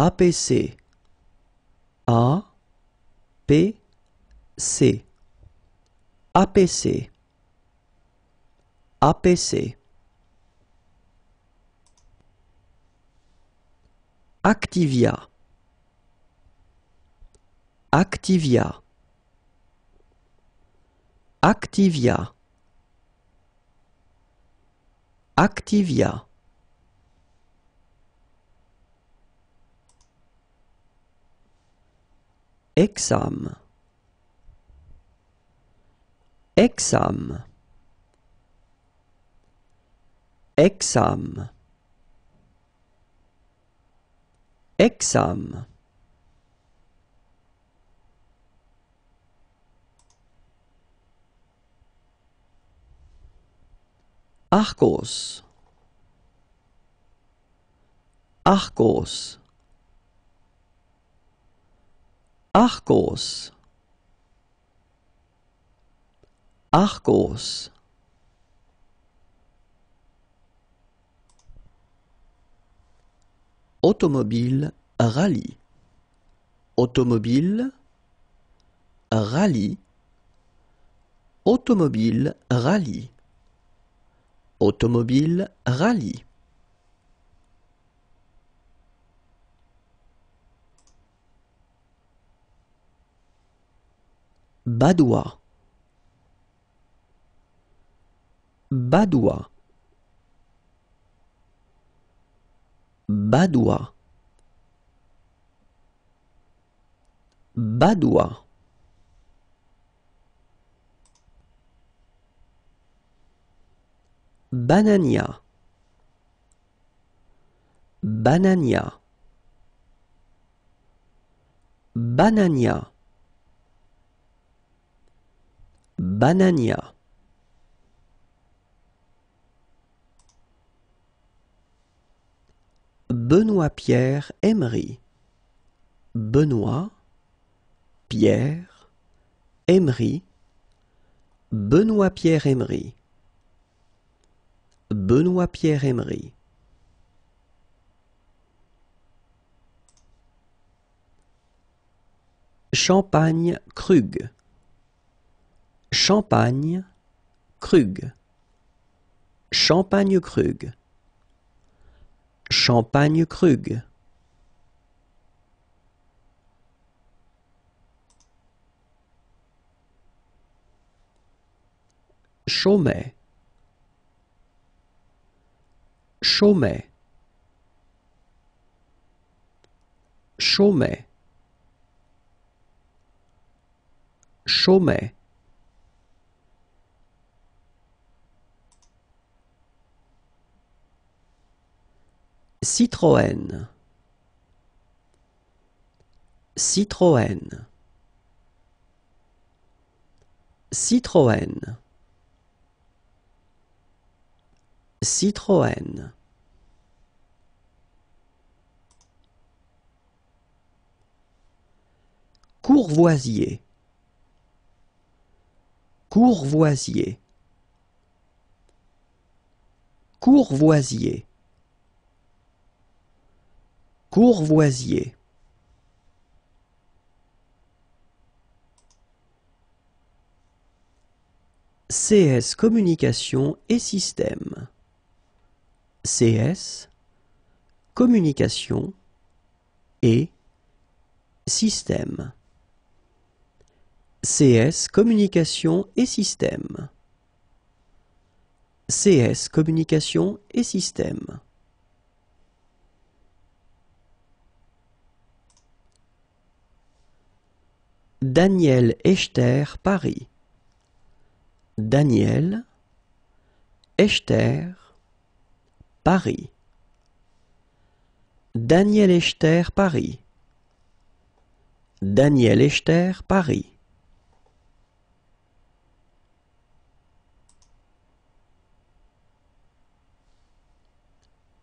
APC A P C. APC APC Activia. Activia. Activia. Activia Exam. Exam. Exam. Exam. Argos Argos Argos Argos Automobile rallye. Automobile rallye. Automobile rallye. Automobile rallye Badois Badois Badois Badois Banania. Banania. Banania Banania. Benoît-Pierre Emery. Benoît Pierre Emery. Benoît-Pierre Emery. Benoît-Pierre Emery. Champagne Krug Champagne Krug. Champagne Krug. Champagne Krug. Chaumet. Chaumet. Chaumet. Chaumet Citroën. Citroën. Citroën. Citroën. Courvoisier. Courvoisier. Courvoisier Courvoisier. CS Communication et Systèmes CS Communication et Systèmes CS Communication et Systèmes CS Communication et Systèmes Daniel Echter Paris. Daniel Echter Paris. Daniel Echter Paris. Daniel Echter Paris.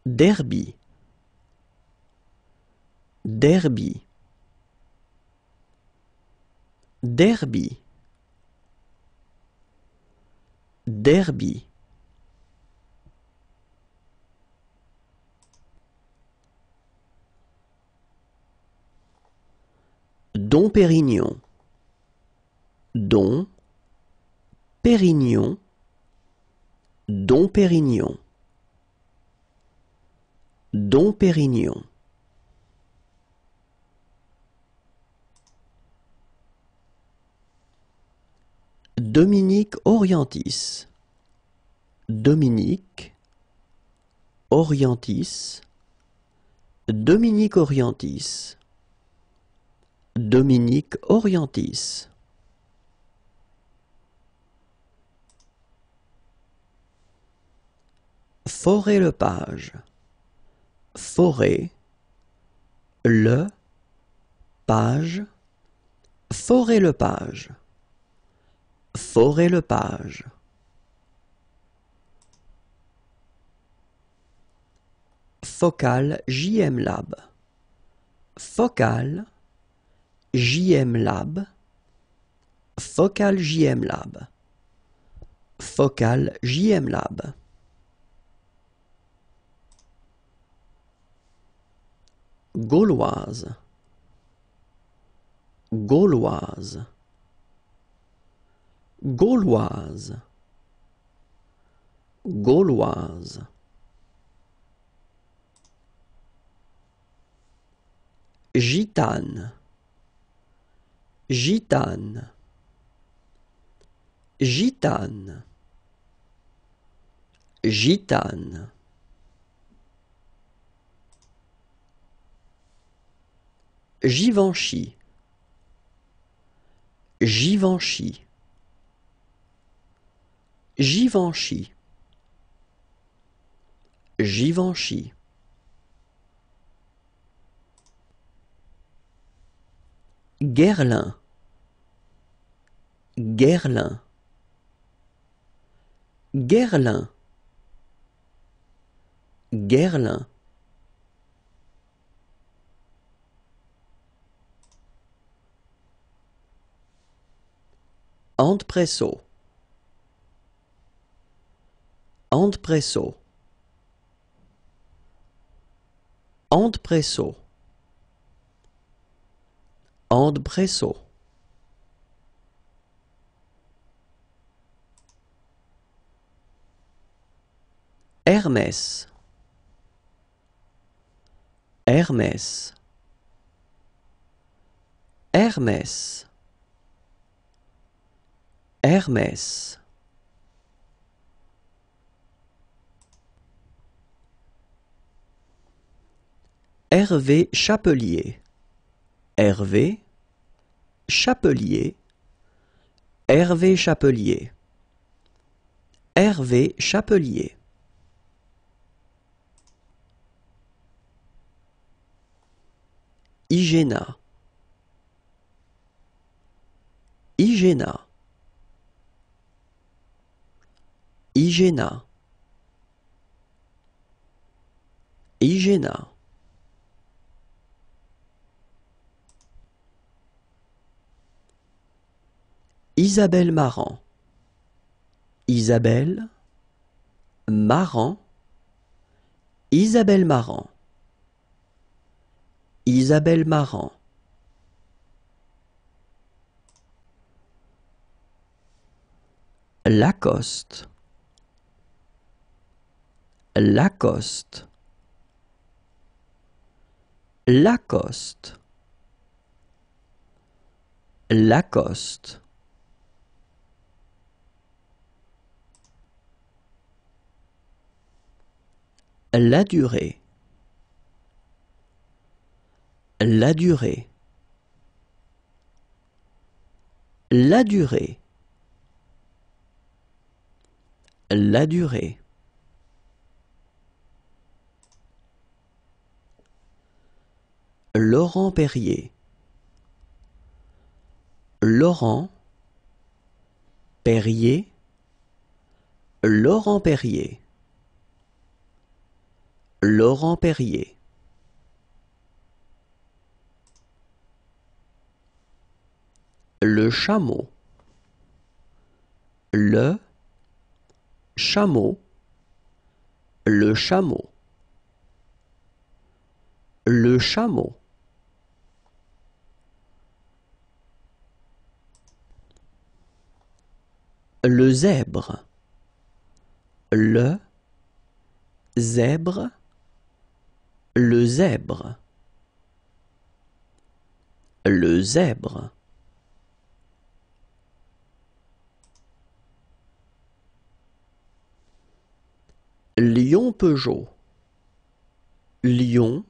Derby. Derby Derby Derby Dom Pérignon. Dom Pérignon. Dom Pérignon. Dom Pérignon. Dominique Orientis. Dominique Orientis. Dominique Orientis. Dominique Orientis. Forêt le page. Forêt le page. Forêt le page. Forêt le page. Focal JM Lab. Focal JM Lab. Focal JM Lab. Focal JM Lab. Gauloise. Gauloise. Gauloise. Gauloise. Gitane. Gitane. Gitane. Gitane. Givenchy. Givenchy. Givenchy. Givenchy. Guerlain. Guerlain. Guerlain. Guerlain. Antpresso. Antpresso. Antpresso. Antpresso. Hermès. Hermès. Hermès. Hermès. Hervé Chapelier. Hervé Chapelier. Hervé Chapelier. Hervé Chapelier. Igéna. Igéna. Igéna. Igéna. Isabelle Marant. Isabelle Marant. Isabelle Marant. Isabelle Marant. Lacoste. Lacoste. Lacoste. Lacoste. La durée. La durée. La durée. La durée. Laurent Perrier. Laurent Perrier. Laurent Perrier. Laurent Perrier. Le chameau. Le chameau. Le chameau. Le chameau. Le zèbre. Le zèbre le zèbre. Le zèbre. Lion Peugeot. Lion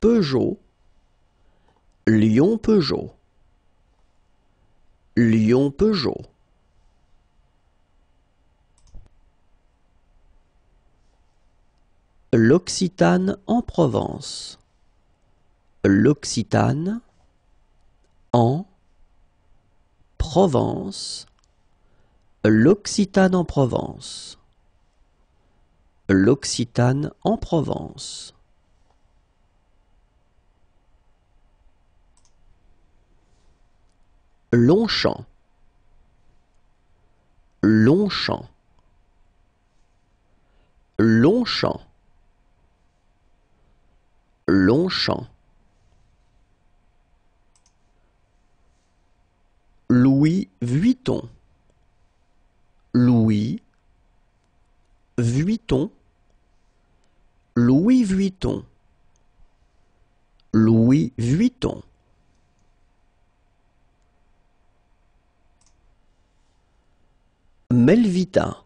Peugeot. Lion Peugeot. Lion Peugeot. L'Occitane en Provence. L'Occitane en Provence. L'Occitane en Provence. L'Occitane en Provence. Longchamp. Longchamp. Longchamp. Longchamp. Louis Vuitton. Louis Vuitton. Louis Vuitton. Louis Vuitton. Melvita.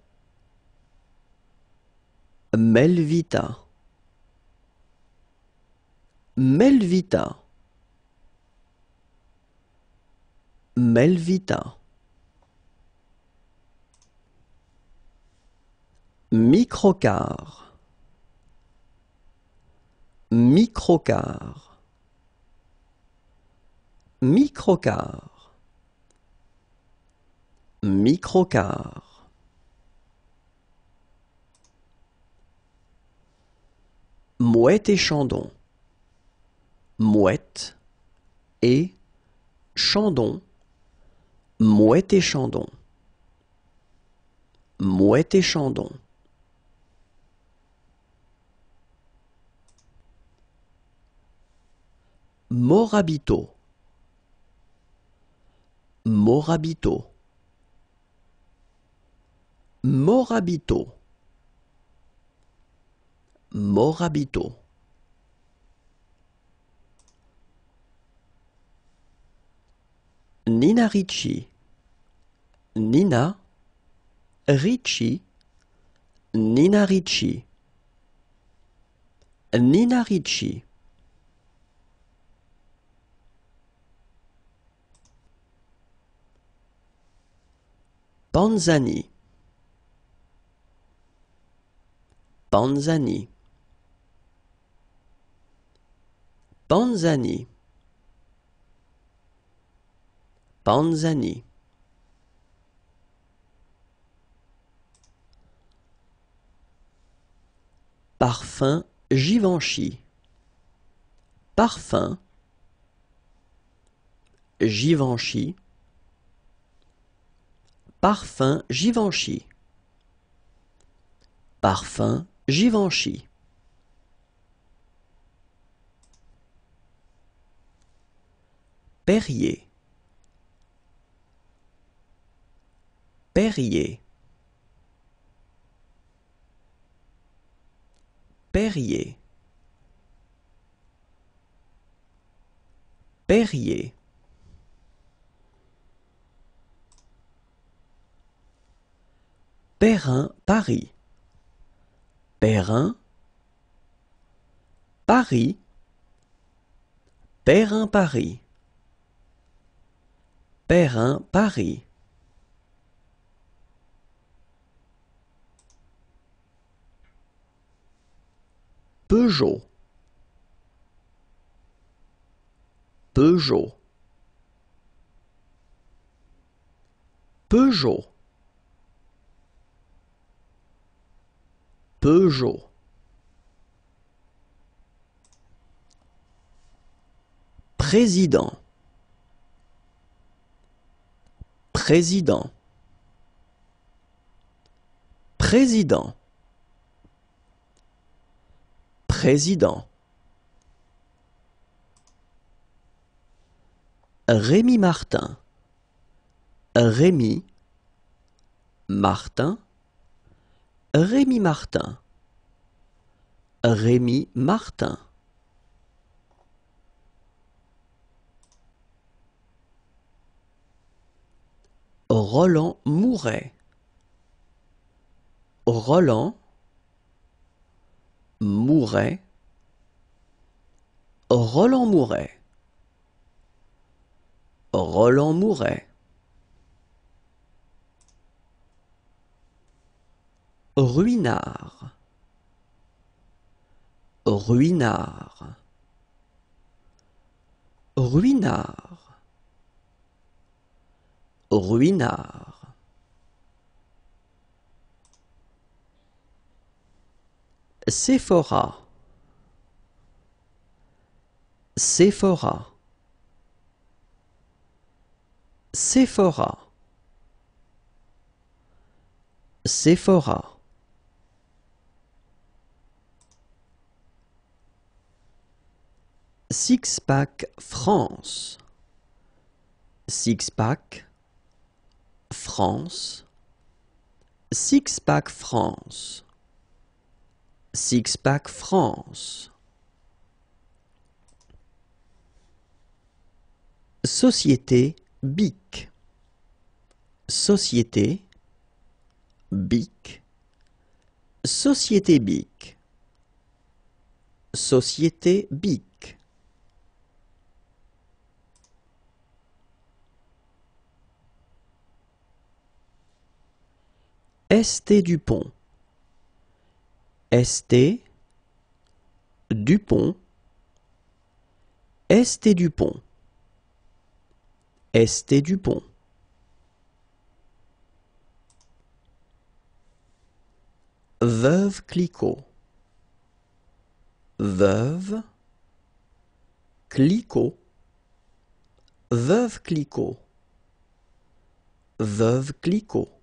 Melvita. Melvita. Melvita. Microcar. Microcar. Microcar. Microcar. Mouette et Chandon. Mouette et Chandon. Mouette et Chandon. Mouette et Chandon. Morabito. Morabito. Morabito. Morabito. Nina Ricci. Nina Ricci. Nina Ricci. Nina Ricci. Panzani. Panzani. Panzani. Panzani. Parfum Givenchy. Parfum Givenchy. Parfum Givenchy. Parfum Givenchy. Perrier. Perrier. Perrier. Perrier. Perrin Paris. Perrin Paris. Perrin Paris. Perrin Paris. Peugeot. Peugeot. Peugeot. Peugeot. Président. Président. Président. Président. Rémi Martin. Rémi Martin, Rémi Martin, Rémi Martin. Roland Mouret, Roland Mouret, Roland Mouret, Roland Mouret. Ruinard, Ruinard, Ruinard, Ruinard. Sephora, Sephora, Sephora, Sephora. Six Pack France, Six Pack France, Six Pack France, Six Pack France. Société BIC, Société BIC, Société BIC, Société BIC. ST Dupont, ST Dupont, ST Dupont, ST Dupont. Veuve Clicquot, Veuve Clicquot, Veuve Clicquot, Veuve Clicquot.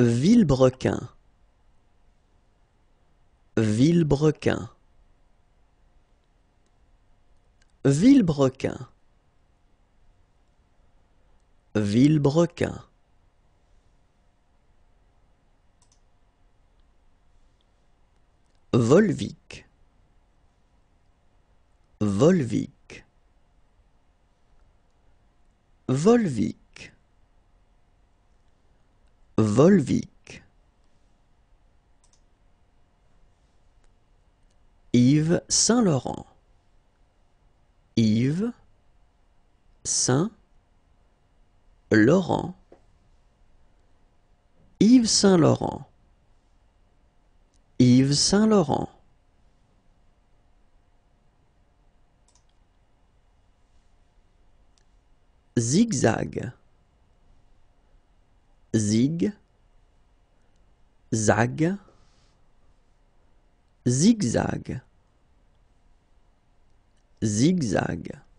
Villebrequin, Villebrequin, Villebrequin, Villebrequin. Volvic, Volvic, Volvic, Volvic. Yves Saint-Laurent, Yves Saint-Laurent, Yves Saint-Laurent. Yves Saint-Laurent. Zigzag. Zig. Zag. Zigzag. Zigzag.